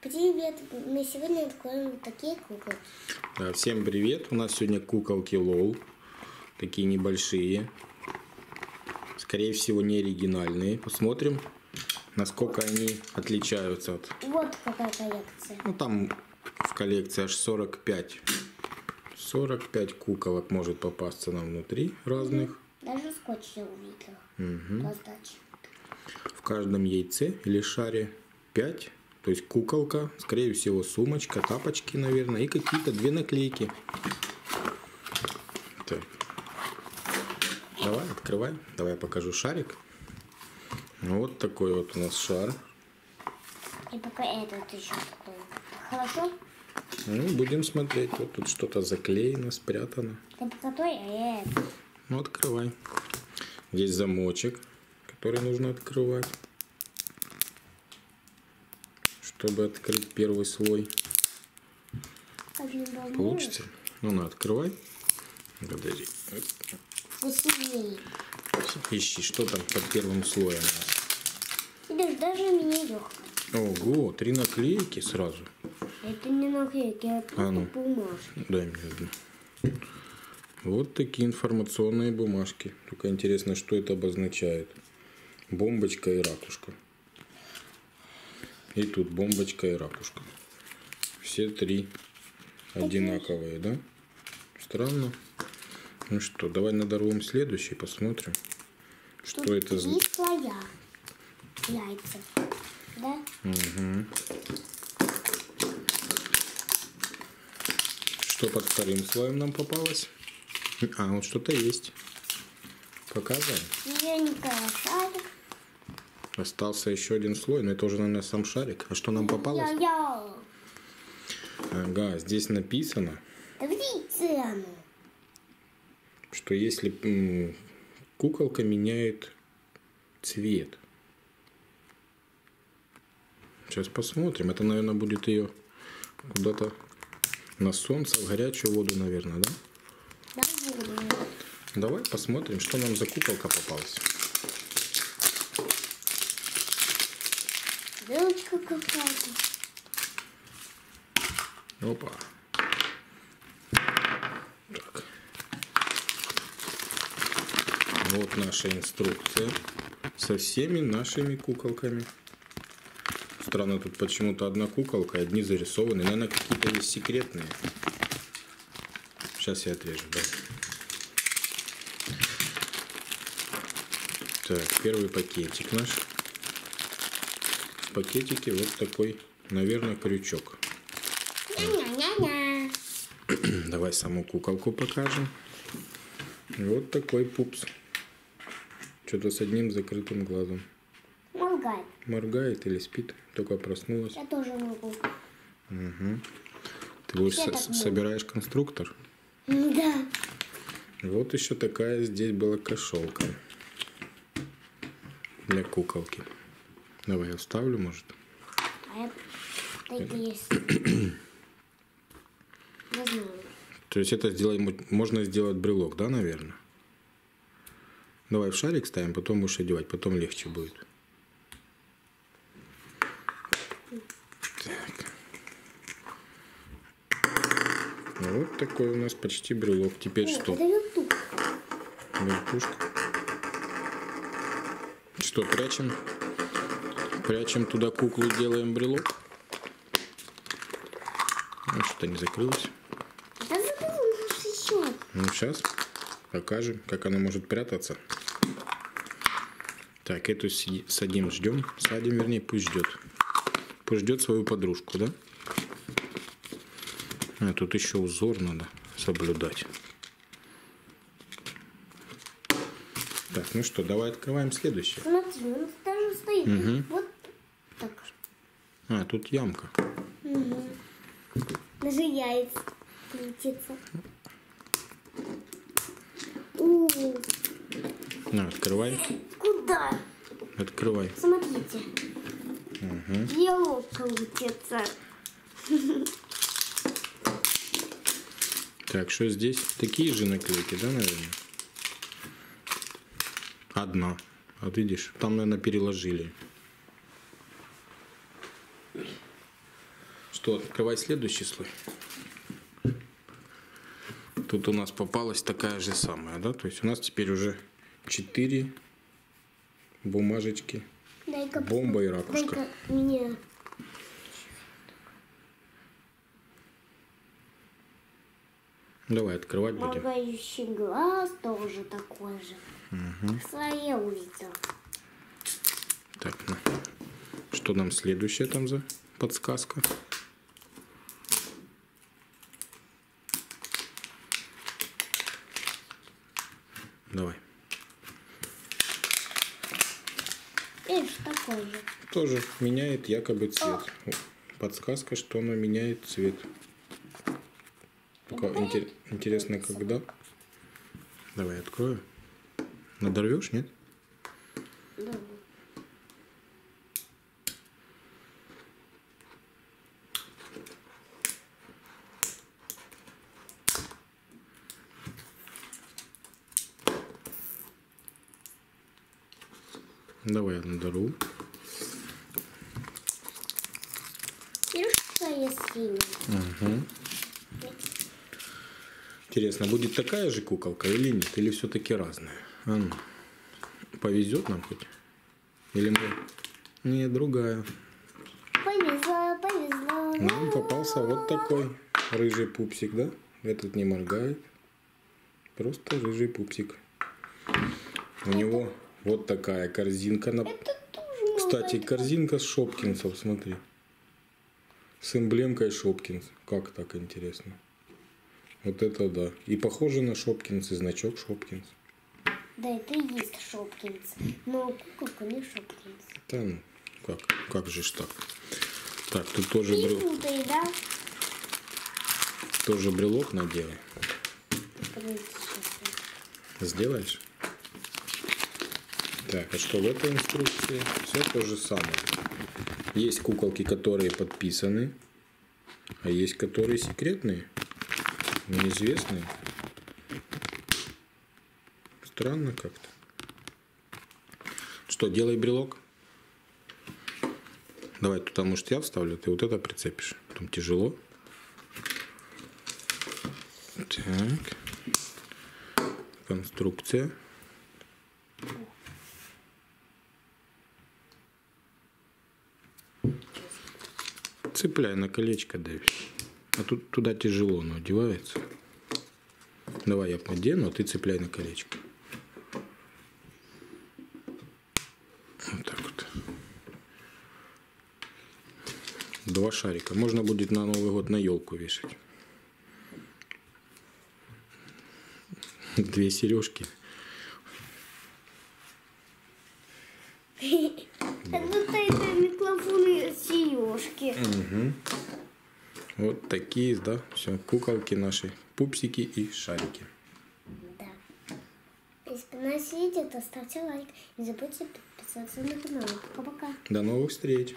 Привет! Мы сегодня откроем вот такие куклы. Да, всем привет! У нас сегодня куколки Лол. Такие небольшие. Скорее всего, не оригинальные. Посмотрим, насколько они отличаются от... Вот какая коллекция. Ну, там в коллекции аж 45. 45 куколок может попасться нам внутри разных. Даже скотч я увидела. Раздачи. В каждом яйце или шаре 5. То есть куколка, скорее всего, сумочка, тапочки, наверное, и какие-то две наклейки. Так. Давай, открывай. Давай я покажу шарик. Вот такой вот у нас шар. И пока этот еще такой. Хорошо? Ну, будем смотреть. Вот тут что-то заклеено, спрятано. Ты пока той, а я. Ну, открывай. Здесь замочек, который нужно открывать. Чтобы открыть первый слой. Получится? Ну, на, открывай. Подожди. Посильнее. Ищи, что там под первым слоем у нас. Даже меня лег. Ого, три наклейки сразу. Это не наклейки, а А ну. бумажки. Дай мне одну. Вот такие информационные бумажки. Только интересно, что это обозначает. Бомбочка и ракушка. И тут бомбочка и ракушка. Все три одинаковые, да? Странно. Ну что, давай надорвем следующий, посмотрим. Что Тут это за... Слоя яйца. Да? Что под вторым слоем нам попалось? А, вот что-то есть. Показывай. Зелененькая шарик. Остался еще один слой, но это уже, наверное, сам шарик. А что нам попалось? Я-я. Ага, здесь написано, что если куколка меняет цвет. Сейчас посмотрим. Это, наверное, будет ее куда-то на солнце, в горячую воду, наверное, да? Да. Давай посмотрим, что нам за куколка попалась. Белочка какая-то. Опа. Так. Вот наша инструкция со всеми нашими куколками. Странно, тут почему-то одна куколка, одни зарисованы. Наверное, какие-то есть секретные. Сейчас я отрежу, да. Так, первый пакетик наш. В пакетике вот такой, наверное, крючок. Давай саму куколку покажем. Вот такой пупс. Что-то с одним закрытым глазом. Моргает. Моргает или спит, только проснулась. Я тоже могу. Ты будешь со- собираешь конструктор. Да. Вот еще такая здесь была кошелка для куколки. Давай я вставлю, может. А есть. То есть это сделать, мо- можно сделать брелок, да, наверное? Давай в шарик ставим, потом будешь одевать, потом легче будет. Так. Вот такой у нас почти брелок. Теперь О, что? это ютуб. Вертушка. Что, прячем? Прячем туда куклу, делаем брелок? Ну, что-то не закрылось. Да может еще. Ну, сейчас покажем, как она может прятаться. Так, эту садим, ждем. Садим, вернее, пусть ждет. Пусть ждет свою подружку, да? А, тут еще узор надо соблюдать. Так, ну что, давай открываем следующее. Смотри, он даже стоит. Вот так. А, тут ямка. Даже яйца крутится. У, На, открывай. Куда? Открывай. Смотрите. Диалог крутится. Так, что здесь? Такие же наклейки, да, наверное? Одна. Вот видишь, там, наверное, переложили. Что, открывай следующий слой. Тут у нас попалась такая же самая, да? То есть у нас теперь уже 4 бумажечки. Дай-ка Бомба и ракушка. Дай-ка мне. Давай открывать будем. Моргающий глаз тоже такой же. В своей увидел. Так, ну, что нам следующая там за подсказка? Давай. Видишь, такой же. Тоже меняет якобы цвет. Подсказка, что она меняет цвет. Только интер- интересно, когда? Давай открою. Надорвешь, нет? Да. Давай я надорву. Видишь, какая синяя? Интересно, будет такая же куколка или нет? Или все-таки разная? А ну, повезет нам хоть? Или мы... Не, другая. Повезло, повезло. Нам попался вот такой рыжий пупсик, да? Этот не моргает. Просто рыжий пупсик. У него вот такая корзинка. На... Кстати, корзинка с Шопкинсов, смотри. С эмблемкой Шопкинс. Как так интересно? Вот это да. И похоже на Шопкинс, и значок Шопкинс. Да, это и есть Шопкинс. Но куколка не Шопкинс. Да ну, как, как же ж так? Так, тут тоже, Не брел- путай, да? тоже брелок я- Сделаешь? Так, а что в этой инструкции? Все то же самое. Есть куколки, которые подписаны, а есть которые секретные, неизвестные. Странно как-то. Что, делай брелок? Давай туда, может, я вставлю, ты вот это прицепишь. Потом тяжело. Так. Конструкция. Цепляй на колечко давишь. А тут туда тяжело, но одевается. Давай я подену, а ты цепляй на колечко. Вот так вот. Два шарика. Можно будет на Новый год на елку вешать. Две сережки. Это это микрофоны сережки. Вот такие, да, все, куколки наши, пупсики и шарики. Да. Если поносите, то ставьте лайк. Не забудьте подписаться на канал. Пока-пока. До новых встреч!